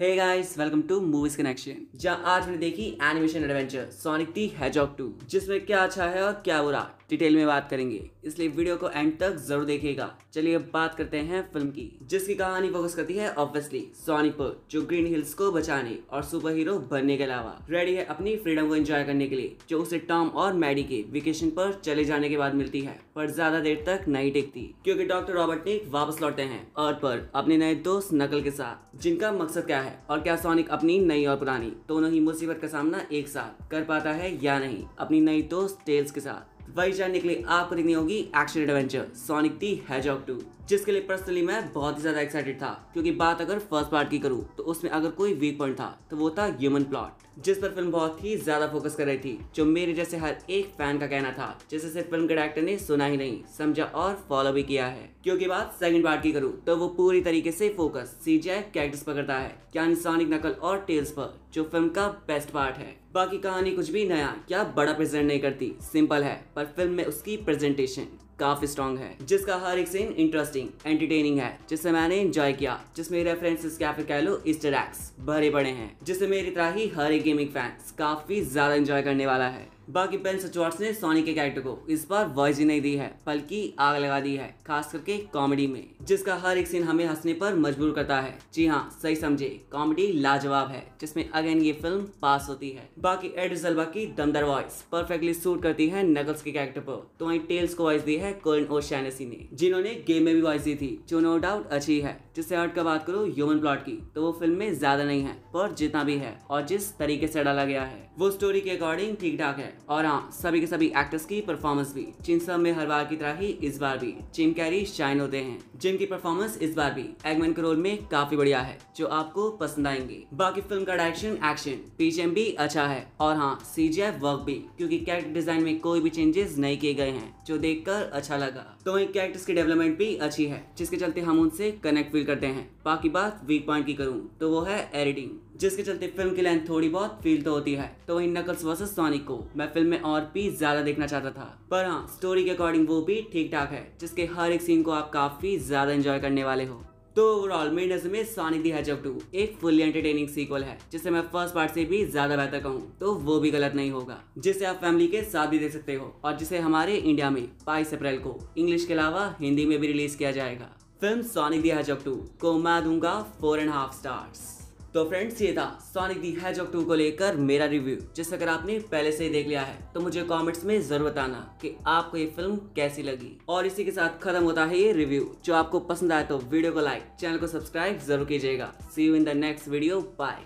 Hey guys welcome to movies connection जहाँ आज मैंने देखी animation adventure Sonic the Hedgehog 2 जिसमें क्या अच्छा है और क्या बुरा। डिटेल में बात करेंगे। इसलिए वीडियो को एंड तक ज़रूर देखिएगा। चलिए अब बात करते हैं फ़िल्म की, जिसकी कहानी फोकस करती है ऑब्वियसली सोनिक पर, जो ग्रीन हिल्स को बचाने और सुपर हीरो बनने के अलावा। रेडी है अपनी फ्रीडम को एंजॉय करने के लिए, जो उसे टॉम और मैडी के वेकेशन पर चले जाने के बाद मिलती है। पर ज़्यादा देर तक नहीं टिकती, क्योंकि डॉक्टर रॉबर्ट ने वापस लौटते हैं अर्थ पर अपने नए दोस्त नकल के साथ, जिनका मकसद क्या है, और क्या सोनिक अपनी नई और पुरानी, दोनों ही मुसीबत का सामना एक साथ कर पाता है या नहीं? अपनी नई दोस्त टेल्स के साथ। वही जानने के लिए आपको देखनी होगी action adventure Sonic the Hedgehog two जिसके लिए पर्सनली मैं बहुत ही ज़्यादा एक्साइटेड था, क्योंकि बात अगर फ़र्स्ट पार्ट की करूँ तो उसमें अगर कोई वीक पॉइंट था तो वो था ह्यूमन प्लॉट जिस पर फ़िल्म बहुत ही ज़्यादा फोकस कर रही थी, जो मेरे जैसे हर एक फ़ैन का कहना था, जिसे सिर्फ़ फ़िल्म के डायरेक्टर ने सुना ही नहीं, समझा और फॉलो भी किया है। क्योंकि बात सेकंड पार्ट की करूँ तो वो पूरी तरीके से फोकस सीजीआई कैरेक्टर्स पर करता है, यानी सोनिक नकल और टेल्स पर, जो फ़िल्म का बेस्ट पार्ट है। बाकी कहानी कुछ भी नया, क्या बड़ा प्रेजेंट नहीं करती। सिंपल है, पर फ़िल्म में उसकी प्रेजेंटेशन काफ़ी स्ट्रॉन्ग है, जिसका हर एक सीन इंटरेस्टिंग एंटरटेनिंग है, जिसे मैंने एंजॉय किया जिसमें रेफरेंसेस क्या फिर कह लो ईस्टर एक्स भरे पड़े हैं, जिसे मेरी तरह ही हर एक गेमिंग फैंस काफ़ी ज़्यादा एंजॉय करने वाला है। बाकी पेन सचवार्ट्स ने सोनी के कैरेक्टर को इस बार वॉइस ही नहीं दी है, बल्कि आग लगा दी है, खास करके कॉमेडी में, जिसका हर एक सीन हमें हंसने पर मजबूर करता है। जी हाँ सही समझे कॉमेडी लाजवाब है, जिसमें अगेन ये फ़िल्म पास होती है। बाकी एडिसलवा की दमदार वॉइस परफेक्टली सूट करती है नगल्स के कैरेक्टर पर तो वही टेल्स को वॉइस दी है कोरिन ओशैनसी ने, जिन्होंने गेम में भी वॉइस दी थी, जो नो डाउट अच्छी है। जिससे हट का बात करो ह्यूमन प्लॉट की तो वो फ़िल्म में ज़्यादा नहीं है, पर जितना भी है, और जिस तरीके से डाला गया है, वो स्टोरी के अकॉर्डिंग ठीक ठाक है। और हाँ सभी के सभी एक्टर्स की परफॉर्मेंस भी। जिन सब में हर बार की तरह ही इस बार भी। जिम कैरी शाइन होते हैं। जिनकी परफॉर्मेंस इस बार भी। एगमैन के रोल में काफ़ी बढ़िया है, जो आपको पसंद आएँगे। बाकी फ़िल्म का डायरेक्शन एक्शन पीछे भी अच्छा है। और हाँ सी वर्क भी, क्योंकि कैरेक्टर डिज़ाइन में कोई भी चेंजेस नहीं किए गए हैं, जो देखकर अच्छा लगा। तो वही कैरेक्टर्स की डेवलपमेंट भी अच्छी है, जिसके चलते हम उनसे कनेक्ट फील करते हैं। बाकी बात वीक पॉइंट की करूँ तो वो है एडिटिंग जिसके चलते फ़िल्म की लेंथ थोड़ी बहुत फील तो होती है। तो वही नकल्स वर्सेस सोनिक को मैं फ़िल्म में और भी ज़्यादा देखना चाहता था। पर हाँ स्टोरी के अकॉर्डिंग वो भी ठीक ठाक है, जिसके हर एक सीन को आप काफ़ी ज़्यादा एंजॉय करने वाले हो। तो ओवरऑल मेरी नज़र में सोनिक दी हैजब टू एक फुली एंटरटेनिंग सीक्वल है, जिसे मैं फ़र्स्ट पार्ट से भी ज़्यादा बेहतर कहूँ तो वो भी गलत नहीं होगा, जिसे आप फैमिली के साथ भी देख सकते हो, और जिसे हमारे इंडिया में बाईस अप्रैल को इंग्लिश के अलावा हिंदी में भी रिलीज़ किया जाएगा। फ़िल्म सोनिक दी हैजब टू को मैं दूँगा फोर एंड हाफ़ स्टार्स तो फ्रेंड्स ये था सोनिक दी हैजॉग 2 को लेकर मेरा रिव्यू जिसे अगर आपने पहले से ही देख लिया है तो मुझे कमेंट्स में ज़रूर बताना कि आपको ये फ़िल्म कैसी लगी। और इसी के साथ खत्म होता है ये रिव्यू जो आपको पसंद आया तो वीडियो को लाइक चैनल को सब्सक्राइब ज़रूर कीजिएगा। See you in the next video bye